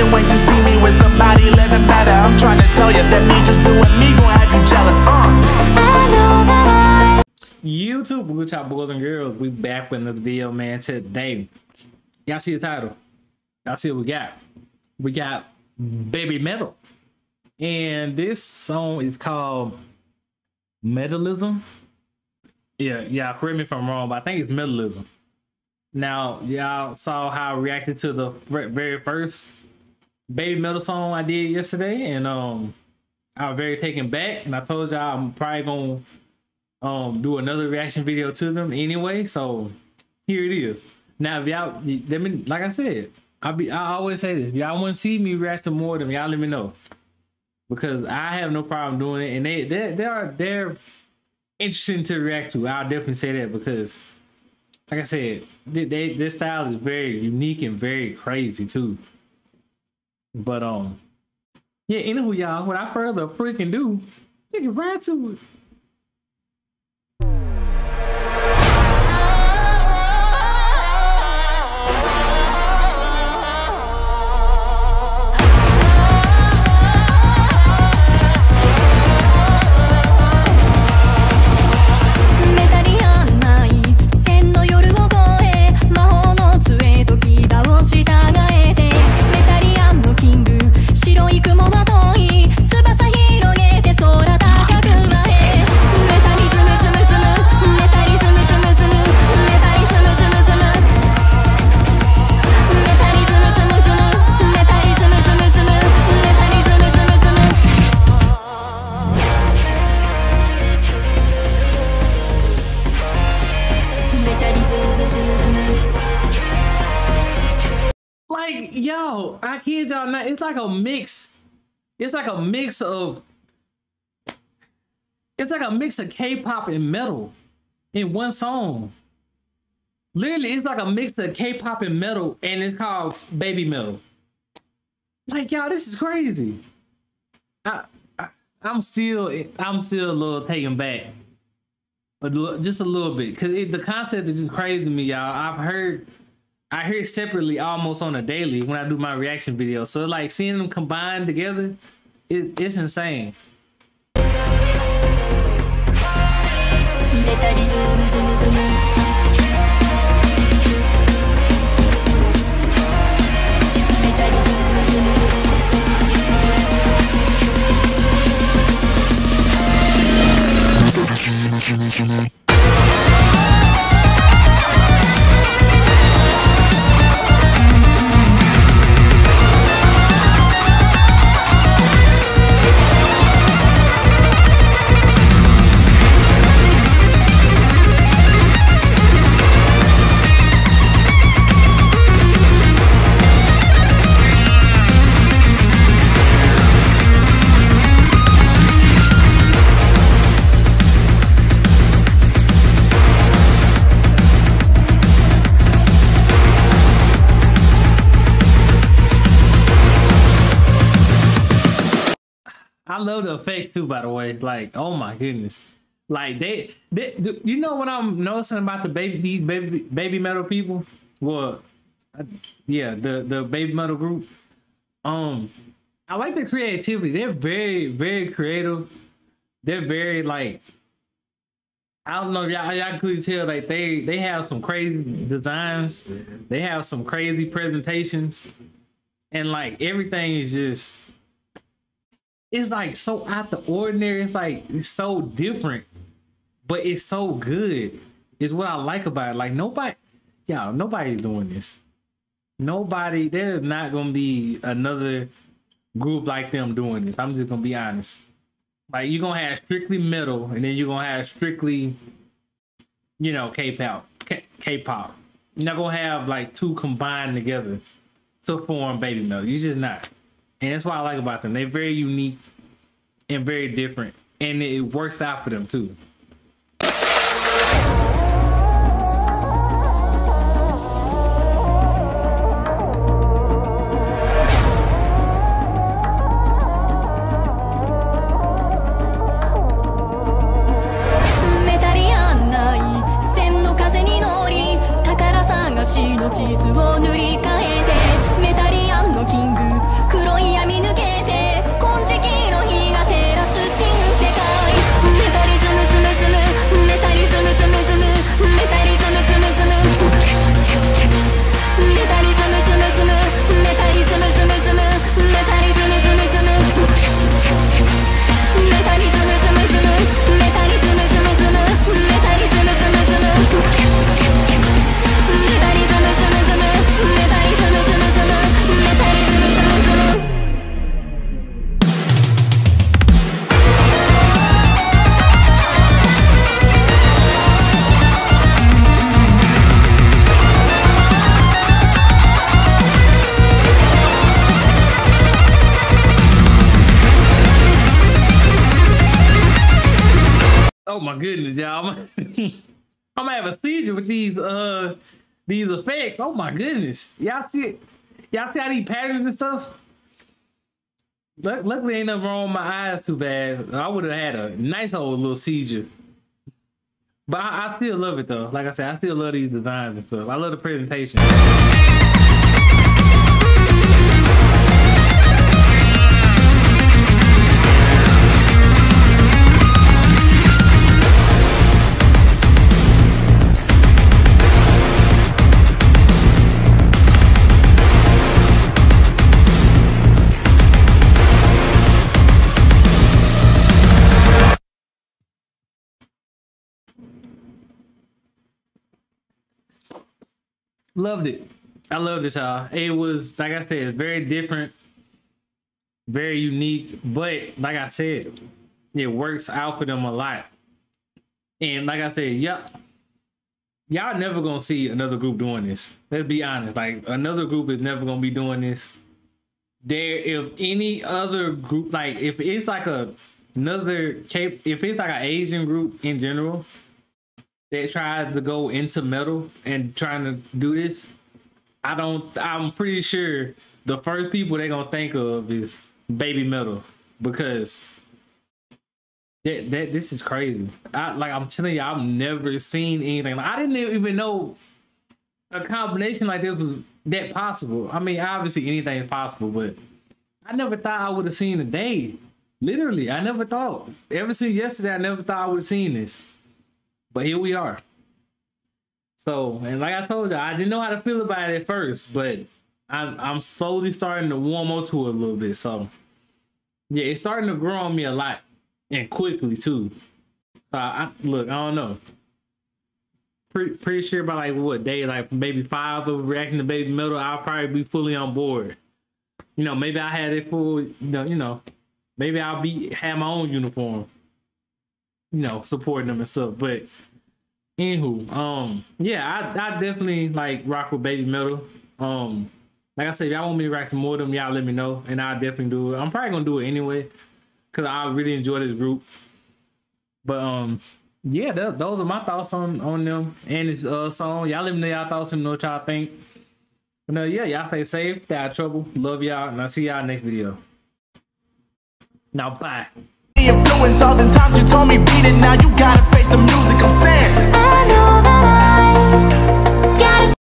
it when you see me with somebody living better. I'm trying to tell you that me just doing me gon' have you jealous. Uh. YouTube, good y'all boys and girls. We back with another video, man. Today, y'all see the title. Y'all see what we got. We got Baby Metal. And this song is called Metalizm. Yeah, yeah, correct me if I'm wrong, but I think it's Metalizm. Now, y'all saw how I reacted to the very first Baby Metal song I did yesterday, and um, I was very taken back. And I told y'all I'm probably gonna um do another reaction video to them anyway. So here it is. Now, if y'all let me, like I said, I be I always say this. Y'all want to see me react to more of them? Y'all let me know because I have no problem doing it, and they they they are they're interesting to react to. I'll definitely say that because like I said, they, they their style is very unique and very crazy too. But um, yeah. Anywho, y'all, without further freaking do, you can ride to it. Like yo, I kid y'all not. It's like a mix. It's like a mix of. It's like a mix of K-pop and metal in one song. Literally, it's like a mix of K-pop and metal, and it's called Baby Metal. Like y'all, this is crazy. I, I I'm still I'm still a little taken back, just a little bit because the concept is just crazy to me, y'all. I've heard I hear it separately almost on a daily when I do my reaction videos. So like seeing them combined together, it, it's insane. I love the effects too, by the way. Like, oh my goodness. Like they, they you know what I'm noticing about the baby these baby baby metal people? Well, yeah, the the baby metal group. Um, I like their creativity. They're very very creative. They're very like I don't know, if y'all, y'all could tell like they they have some crazy designs. They have some crazy presentations, and like everything is just it's like so out the ordinary. It's like it's so different, but it's so good. Is what I like about it. Like nobody, y'all, nobody's doing this. Nobody, there's not gonna be another group like them doing this. I'm just gonna be honest. Like you're gonna have strictly metal, and then you're gonna have strictly, you know, K-pop. K-pop. You're not gonna have like two combined together to form baby metal. You're just not. And that's what I like about them. They're very unique and very different. And it works out for them too. My goodness, y'all. I'm, gonna have a seizure with these uh these effects. Oh my goodness. Y'all see? Y'all see how these patterns and stuff? Luckily, ain't nothing wrong with my eyes too bad. I would have had a nice old little seizure. But I, I, still love it though. Like I said, I still love these designs and stuff. I love the presentation. Loved it. I love this, y'all. It was like I said, very different, very unique. But like I said, it works out for them a lot. And like I said, y'all, y'all never gonna see another group doing this. Let's be honest. Like another group is never gonna be doing this. There, if any other group, like if it's like a another cape, if it's like an Asian group in general, that tried to go into metal and trying to do this, I don't. I'm pretty sure the first people they're gonna think of is Baby Metal because that that this is crazy. I like I'm telling you, I've never seen anything. Like, I didn't even know a combination like this was that possible. I mean, obviously anything is possible, but I never thought I would have seen a day. Literally, I never thought. Ever since yesterday, I never thought I would have seen this. But here we are. So, and like I told you, I didn't know how to feel about it at first, but I'm I'm slowly starting to warm up to it a little bit. So, yeah, it's starting to grow on me a lot and quickly too. So, I, look, I don't know. Pretty, pretty sure by like what day, like maybe five of reacting to Baby Metal, I'll probably be fully on board. You know, maybe I had it full. You know, you know, maybe I'll be have my own uniform you know, supporting them and stuff. But anywho, um, yeah, I, I definitely like rock with Baby Metal. Um, like I said, if y'all want me to rock some more of them, y'all let me know, and I'll definitely do it. I'm probably gonna do it anyway, cause I really enjoy this group. But um, yeah, th- those are my thoughts on on them and this uh song. Y'all let me know y'all thoughts and know what y'all think. But uh, yeah, y'all stay safe, stay out of trouble. Love y'all, and I'll see y'all next video. Now, bye. Influence all the times you told me beat it, now you gotta face the music I'm saying.